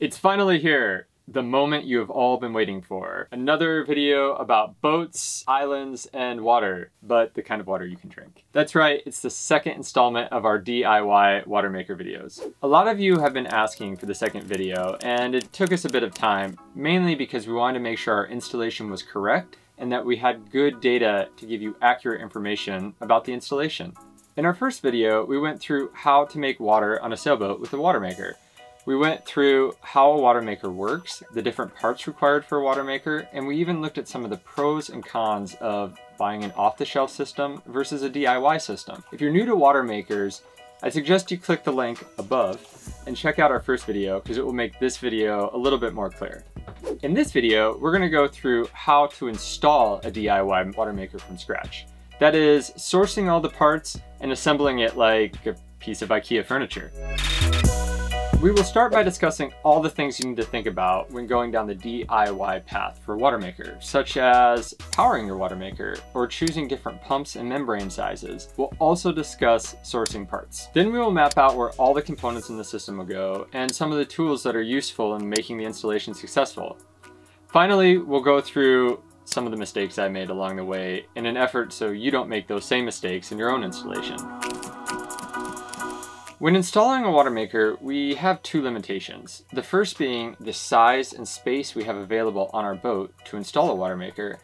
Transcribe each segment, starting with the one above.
It's finally here, the moment you have all been waiting for. Another video about boats, islands, and water, but the kind of water you can drink. That's right, it's the second installment of our DIY water maker videos. A lot of you have been asking for the second video, and it took us a bit of time, mainly because we wanted to make sure our installation was correct and that we had good data to give you accurate information about the installation. In our first video, we went through how to make water on a sailboat with a water maker. We went through how a water maker works, the different parts required for a water maker, and we even looked at some of the pros and cons of buying an off-the-shelf system versus a DIY system. If you're new to water makers, I suggest you click the link above and check out our first video because it will make this video a little bit more clear. In this video, we're gonna go through how to install a DIY water maker from scratch. That is, sourcing all the parts and assembling it like a piece of IKEA furniture. We will start by discussing all the things you need to think about when going down the DIY path for water maker, such as powering your water maker or choosing different pumps and membrane sizes. We'll also discuss sourcing parts. Then we will map out where all the components in the system will go and some of the tools that are useful in making the installation successful. Finally, we'll go through some of the mistakes I made along the way in an effort so you don't make those same mistakes in your own installation. When installing a water maker, we have two limitations. The first being the size and space we have available on our boat to install a water maker,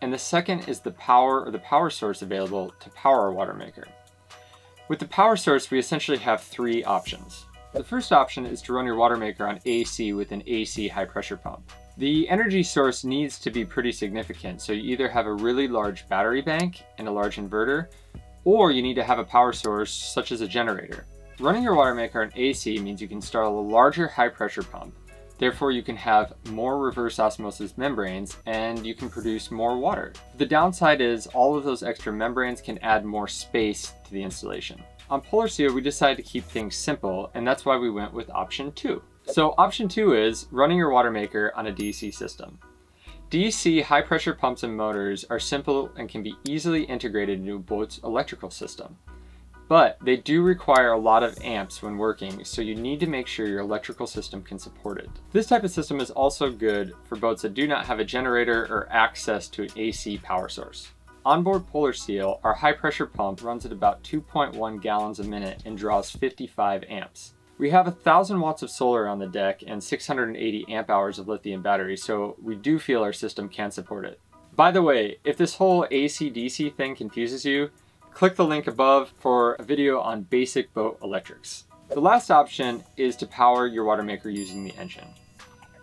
and the second is the power or the power source available to power our water maker. With the power source, we essentially have three options. The first option is to run your water maker on AC with an AC high pressure pump. The energy source needs to be pretty significant, so you either have a really large battery bank and a large inverter, or you need to have a power source such as a generator. Running your water maker on AC means you can install a larger high pressure pump. Therefore, you can have more reverse osmosis membranes and you can produce more water. The downside is all of those extra membranes can add more space to the installation. On Polar Seal, we decided to keep things simple and that's why we went with option two. So option two is running your water maker on a DC system. DC high pressure pumps and motors are simple and can be easily integrated into a boat's electrical system but they do require a lot of amps when working, so you need to make sure your electrical system can support it. This type of system is also good for boats that do not have a generator or access to an AC power source. Onboard Polar Seal, our high pressure pump runs at about 2.1 gallons a minute and draws 55 amps. We have 1000 watts of solar on the deck and 680 amp hours of lithium battery, so we do feel our system can support it. By the way, if this whole AC-DC thing confuses you, Click the link above for a video on basic boat electrics. The last option is to power your water maker using the engine.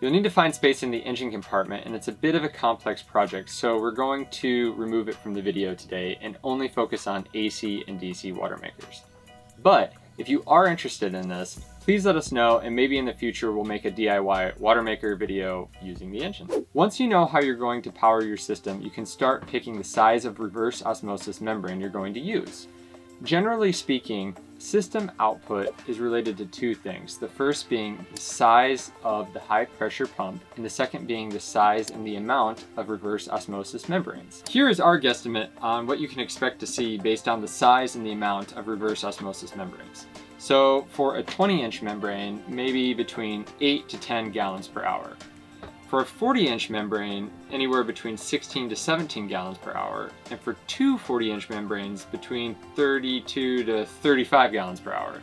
You'll need to find space in the engine compartment and it's a bit of a complex project so we're going to remove it from the video today and only focus on AC and DC water makers. But if you are interested in this, please let us know and maybe in the future we'll make a DIY water maker video using the engine. Once you know how you're going to power your system, you can start picking the size of reverse osmosis membrane you're going to use. Generally speaking, system output is related to two things. The first being the size of the high pressure pump, and the second being the size and the amount of reverse osmosis membranes. Here is our guesstimate on what you can expect to see based on the size and the amount of reverse osmosis membranes. So for a 20 inch membrane, maybe between 8 to 10 gallons per hour. For a 40 inch membrane, anywhere between 16 to 17 gallons per hour. And for two 40 inch membranes, between 32 to 35 gallons per hour.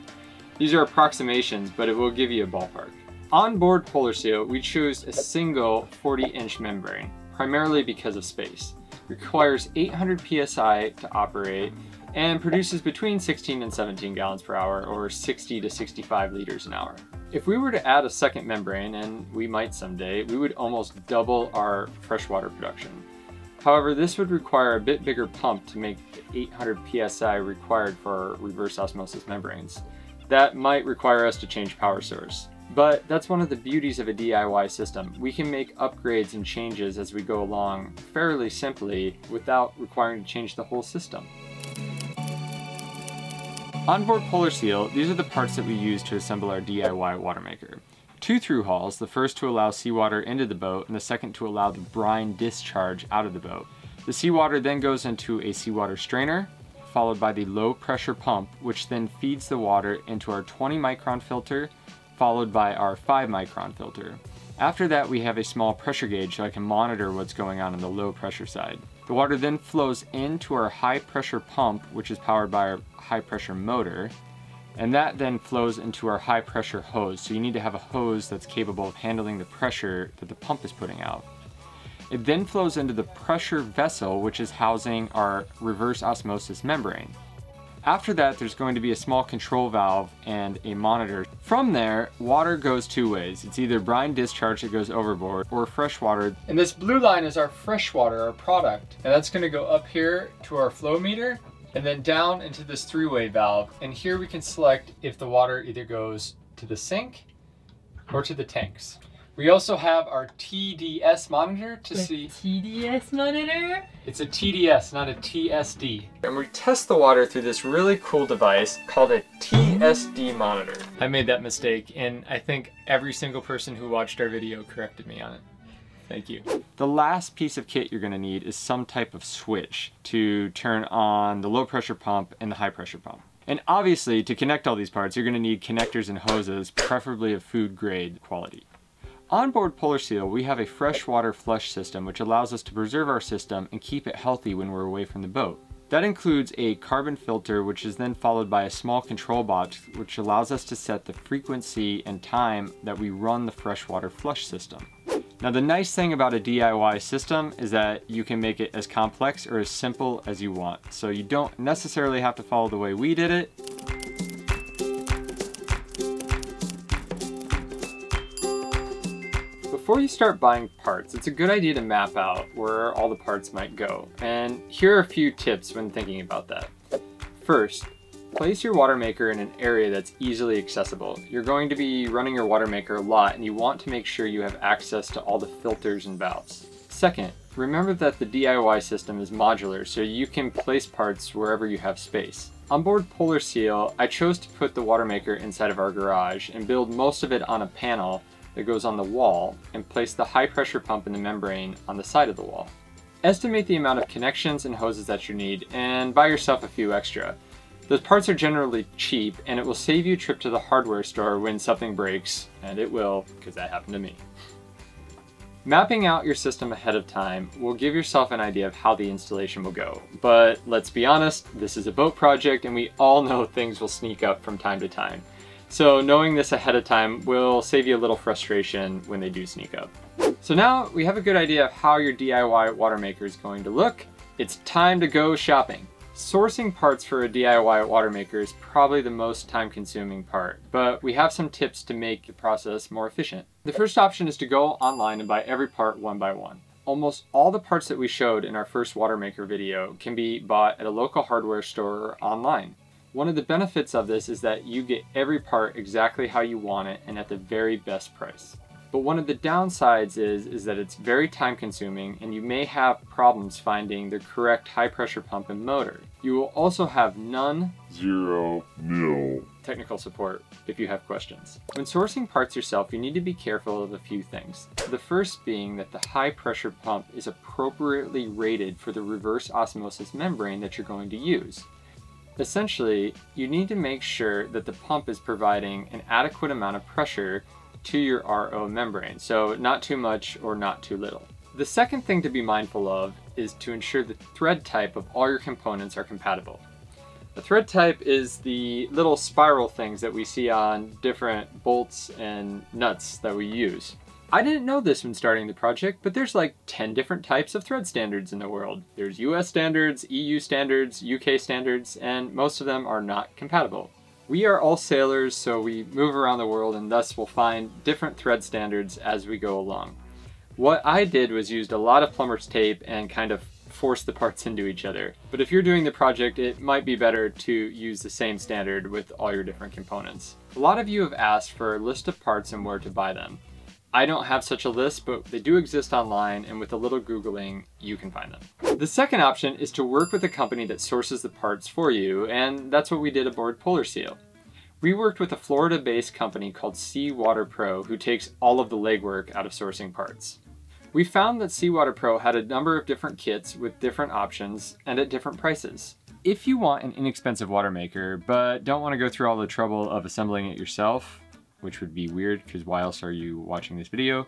These are approximations, but it will give you a ballpark. On board Polar Seal, we chose a single 40 inch membrane, primarily because of space. It requires 800 PSI to operate and produces between 16 and 17 gallons per hour or 60 to 65 liters an hour. If we were to add a second membrane, and we might someday, we would almost double our freshwater production. However, this would require a bit bigger pump to make the 800 psi required for reverse osmosis membranes. That might require us to change power source. But that's one of the beauties of a DIY system. We can make upgrades and changes as we go along fairly simply without requiring to change the whole system. Onboard Polar Seal, these are the parts that we use to assemble our DIY water maker. Two through hulls, the first to allow seawater into the boat and the second to allow the brine discharge out of the boat. The seawater then goes into a seawater strainer, followed by the low pressure pump, which then feeds the water into our 20 micron filter followed by our 5 micron filter. After that, we have a small pressure gauge so I can monitor what's going on in the low pressure side. The water then flows into our high pressure pump, which is powered by our high pressure motor, and that then flows into our high pressure hose. So you need to have a hose that's capable of handling the pressure that the pump is putting out. It then flows into the pressure vessel, which is housing our reverse osmosis membrane. After that, there's going to be a small control valve and a monitor. From there, water goes two ways. It's either brine discharge that goes overboard or fresh water. And this blue line is our fresh water, our product. And that's gonna go up here to our flow meter and then down into this three-way valve. And here we can select if the water either goes to the sink or to the tanks. We also have our TDS monitor to The see. TDS monitor? It's a TDS, not a TSD. And we test the water through this really cool device called a TSD monitor. I made that mistake, and I think every single person who watched our video corrected me on it. Thank you. The last piece of kit you're gonna need is some type of switch to turn on the low pressure pump and the high pressure pump. And obviously, to connect all these parts, you're gonna need connectors and hoses, preferably of food grade quality. On board Polar Seal, we have a freshwater flush system which allows us to preserve our system and keep it healthy when we're away from the boat. That includes a carbon filter which is then followed by a small control box which allows us to set the frequency and time that we run the freshwater flush system. Now the nice thing about a DIY system is that you can make it as complex or as simple as you want. So you don't necessarily have to follow the way we did it. Before you start buying parts, it's a good idea to map out where all the parts might go. And here are a few tips when thinking about that. First, place your water maker in an area that's easily accessible. You're going to be running your water maker a lot and you want to make sure you have access to all the filters and valves. Second, remember that the DIY system is modular so you can place parts wherever you have space. On board Polar Seal, I chose to put the water maker inside of our garage and build most of it on a panel that goes on the wall and place the high pressure pump in the membrane on the side of the wall. Estimate the amount of connections and hoses that you need and buy yourself a few extra. Those parts are generally cheap and it will save you a trip to the hardware store when something breaks, and it will, because that happened to me. Mapping out your system ahead of time will give yourself an idea of how the installation will go. But let's be honest, this is a boat project and we all know things will sneak up from time to time. So knowing this ahead of time will save you a little frustration when they do sneak up. So now we have a good idea of how your DIY water maker is going to look. It's time to go shopping. Sourcing parts for a DIY water maker is probably the most time consuming part, but we have some tips to make the process more efficient. The first option is to go online and buy every part one by one. Almost all the parts that we showed in our first water maker video can be bought at a local hardware store or online. One of the benefits of this is that you get every part exactly how you want it and at the very best price. But one of the downsides is, is that it's very time consuming and you may have problems finding the correct high pressure pump and motor. You will also have none, zero, nil. technical support if you have questions. When sourcing parts yourself, you need to be careful of a few things. The first being that the high pressure pump is appropriately rated for the reverse osmosis membrane that you're going to use. Essentially, you need to make sure that the pump is providing an adequate amount of pressure to your RO membrane, so not too much or not too little. The second thing to be mindful of is to ensure the thread type of all your components are compatible. The thread type is the little spiral things that we see on different bolts and nuts that we use. I didn't know this when starting the project, but there's like 10 different types of thread standards in the world. There's US standards, EU standards, UK standards, and most of them are not compatible. We are all sailors, so we move around the world and thus we'll find different thread standards as we go along. What I did was used a lot of plumber's tape and kind of force the parts into each other. But if you're doing the project, it might be better to use the same standard with all your different components. A lot of you have asked for a list of parts and where to buy them. I don't have such a list, but they do exist online, and with a little Googling, you can find them. The second option is to work with a company that sources the parts for you, and that's what we did aboard Polar Seal. We worked with a Florida-based company called Seawater Pro who takes all of the legwork out of sourcing parts. We found that Seawater Pro had a number of different kits with different options and at different prices. If you want an inexpensive water maker, but don't want to go through all the trouble of assembling it yourself, which would be weird because why else are you watching this video?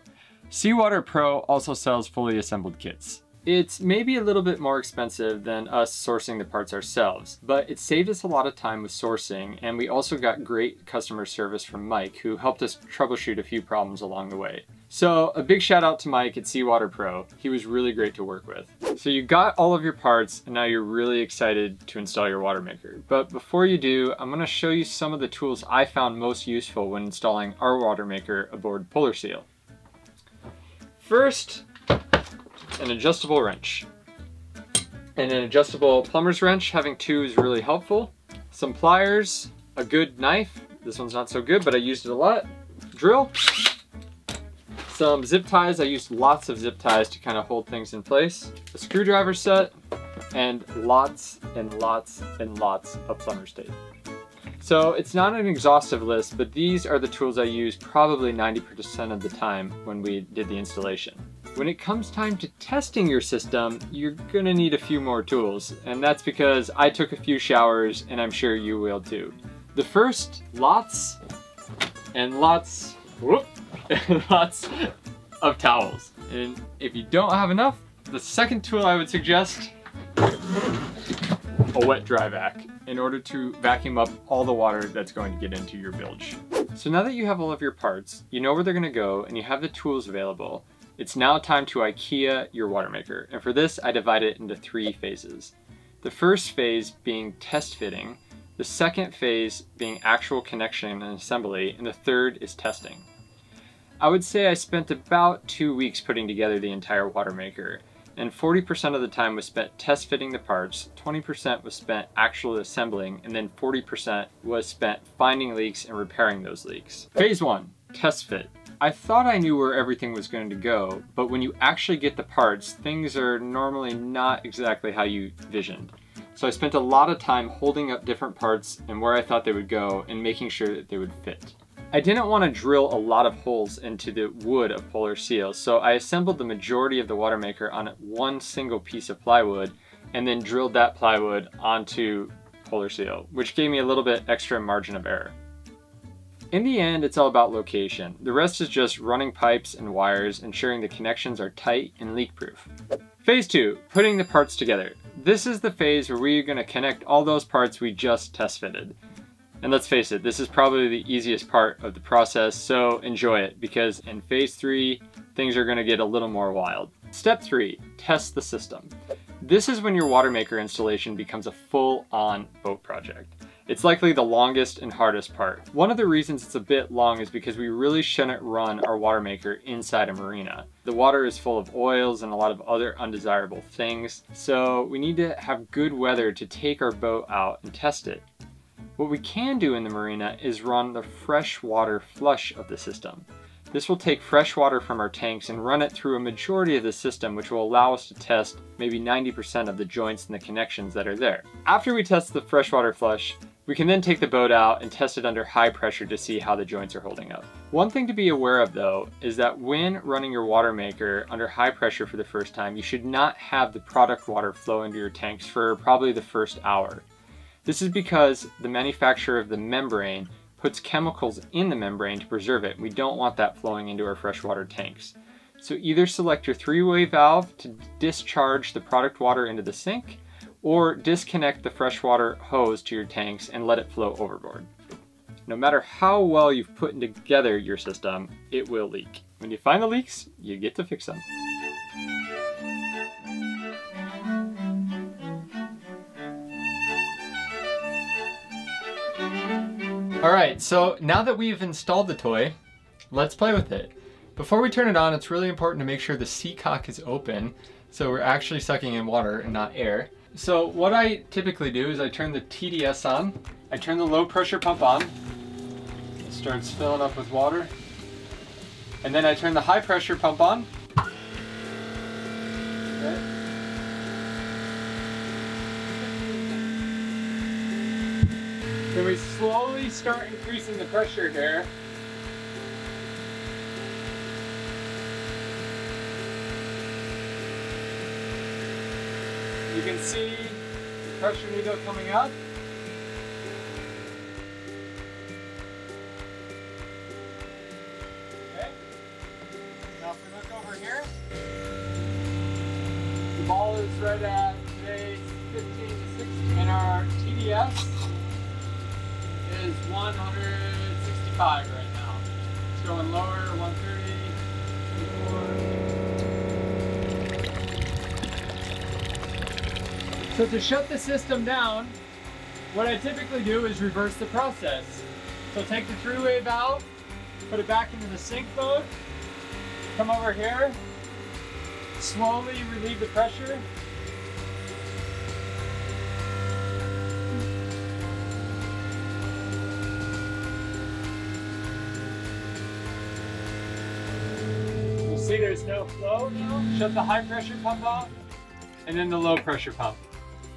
Seawater Pro also sells fully assembled kits. It's maybe a little bit more expensive than us sourcing the parts ourselves, but it saved us a lot of time with sourcing, and we also got great customer service from Mike, who helped us troubleshoot a few problems along the way. So a big shout out to Mike at Seawater Pro. He was really great to work with. So you got all of your parts, and now you're really excited to install your water maker. But before you do, I'm gonna show you some of the tools I found most useful when installing our water maker aboard Polar Seal. First, an adjustable wrench. And an adjustable plumber's wrench, having two is really helpful. Some pliers, a good knife. This one's not so good, but I used it a lot. Drill. Some zip ties. I used lots of zip ties to kind of hold things in place. A screwdriver set, and lots and lots and lots of plumber's tape. So it's not an exhaustive list, but these are the tools I used probably 90% of the time when we did the installation. When it comes time to testing your system, you're gonna need a few more tools, and that's because I took a few showers and I'm sure you will too. The first, lots and lots, whoop, lots of towels. And if you don't have enough, the second tool I would suggest, a wet dry vac in order to vacuum up all the water that's going to get into your bilge. So now that you have all of your parts, you know where they're gonna go and you have the tools available, it's now time to IKEA your water maker, and for this I divide it into three phases. The first phase being test fitting, the second phase being actual connection and assembly, and the third is testing. I would say I spent about two weeks putting together the entire water maker, and 40% of the time was spent test fitting the parts, 20% was spent actually assembling, and then 40% was spent finding leaks and repairing those leaks. Phase one, test fit. I thought I knew where everything was going to go, but when you actually get the parts, things are normally not exactly how you visioned. So I spent a lot of time holding up different parts and where I thought they would go and making sure that they would fit. I didn't want to drill a lot of holes into the wood of Polar Seal, so I assembled the majority of the water maker on one single piece of plywood and then drilled that plywood onto Polar Seal, which gave me a little bit extra margin of error. In the end, it's all about location. The rest is just running pipes and wires, ensuring the connections are tight and leak proof. Phase two, putting the parts together. This is the phase where we're gonna connect all those parts we just test fitted. And let's face it, this is probably the easiest part of the process, so enjoy it because in phase three, things are gonna get a little more wild. Step three, test the system. This is when your water maker installation becomes a full-on boat project. It's likely the longest and hardest part. One of the reasons it's a bit long is because we really shouldn't run our water maker inside a marina. The water is full of oils and a lot of other undesirable things, so we need to have good weather to take our boat out and test it. What we can do in the marina is run the freshwater flush of the system. This will take fresh water from our tanks and run it through a majority of the system which will allow us to test maybe 90% of the joints and the connections that are there. After we test the freshwater flush, we can then take the boat out and test it under high pressure to see how the joints are holding up. One thing to be aware of though is that when running your water maker under high pressure for the first time, you should not have the product water flow into your tanks for probably the first hour. This is because the manufacturer of the membrane puts chemicals in the membrane to preserve it. We don't want that flowing into our freshwater tanks. So either select your three-way valve to discharge the product water into the sink, or disconnect the freshwater hose to your tanks and let it flow overboard. No matter how well you've put together your system, it will leak. When you find the leaks, you get to fix them. Alright, so now that we've installed the toy, let's play with it. Before we turn it on, it's really important to make sure the seacock is open, so we're actually sucking in water and not air. So what I typically do is I turn the TDS on, I turn the low pressure pump on, it starts filling up with water, and then I turn the high pressure pump on. Okay. Then we slowly start increasing the pressure here. You can see the pressure needle coming up. So to shut the system down, what I typically do is reverse the process. So take the three-way valve, put it back into the sink mode, come over here, slowly relieve the pressure. You'll see there's no flow now. Shut the high pressure pump off, and then the low pressure pump.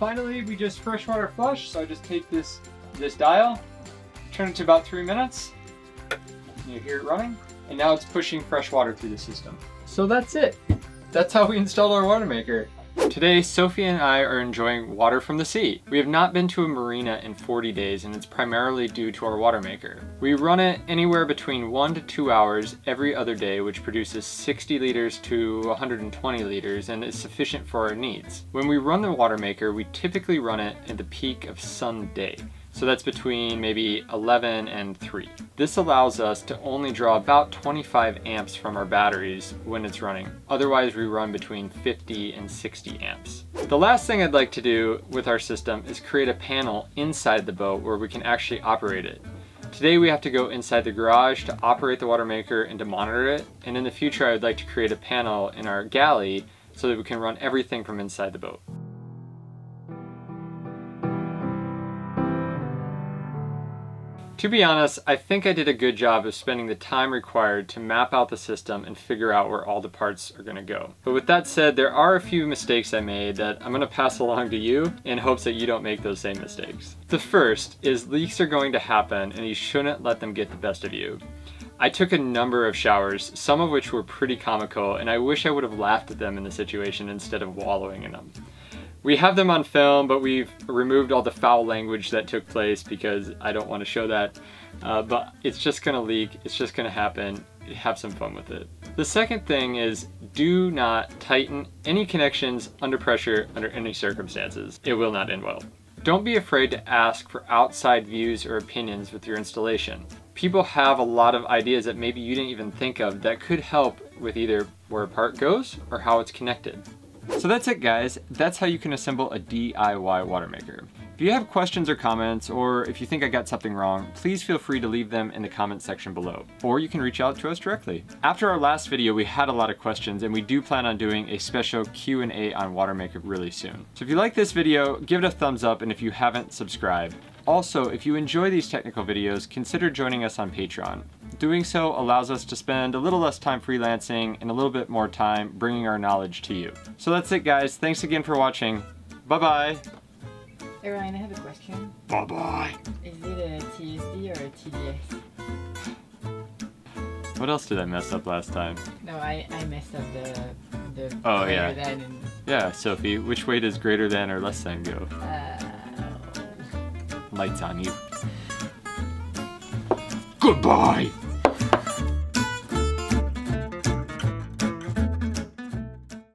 Finally, we just freshwater flush, so I just take this, this dial, turn it to about three minutes, you hear it running, and now it's pushing fresh water through the system. So that's it. That's how we installed our water maker. Today, Sophie and I are enjoying water from the sea. We have not been to a marina in 40 days and it's primarily due to our water maker. We run it anywhere between one to two hours every other day which produces 60 liters to 120 liters and is sufficient for our needs. When we run the water maker, we typically run it at the peak of sun day. So that's between maybe 11 and 3. This allows us to only draw about 25 amps from our batteries when it's running. Otherwise we run between 50 and 60 amps. The last thing I'd like to do with our system is create a panel inside the boat where we can actually operate it. Today we have to go inside the garage to operate the water maker and to monitor it. And in the future I would like to create a panel in our galley so that we can run everything from inside the boat. To be honest, I think I did a good job of spending the time required to map out the system and figure out where all the parts are gonna go. But with that said, there are a few mistakes I made that I'm gonna pass along to you in hopes that you don't make those same mistakes. The first is leaks are going to happen and you shouldn't let them get the best of you. I took a number of showers, some of which were pretty comical, and I wish I would have laughed at them in the situation instead of wallowing in them. We have them on film, but we've removed all the foul language that took place because I don't want to show that. Uh, but it's just gonna leak, it's just gonna happen. Have some fun with it. The second thing is do not tighten any connections under pressure under any circumstances. It will not end well. Don't be afraid to ask for outside views or opinions with your installation. People have a lot of ideas that maybe you didn't even think of that could help with either where a part goes or how it's connected. So that's it guys, that's how you can assemble a DIY water maker. If you have questions or comments, or if you think I got something wrong, please feel free to leave them in the comment section below, or you can reach out to us directly. After our last video, we had a lot of questions, and we do plan on doing a special Q&A on water maker really soon. So if you like this video, give it a thumbs up, and if you haven't, subscribe. Also, if you enjoy these technical videos, consider joining us on Patreon. Doing so allows us to spend a little less time freelancing and a little bit more time bringing our knowledge to you. So that's it guys, thanks again for watching. Bye-bye. Hey Ryan, I have a question. Bye-bye. Is it a TSD or a TDS? What else did I mess up last time? No, I, I messed up the the Oh, yeah. than Yeah, Sophie, which way does greater than or less than go? uh, Lights on you. Goodbye.